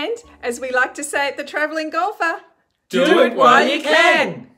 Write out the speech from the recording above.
And as we like to say at the Travelling Golfer, Do it while you can.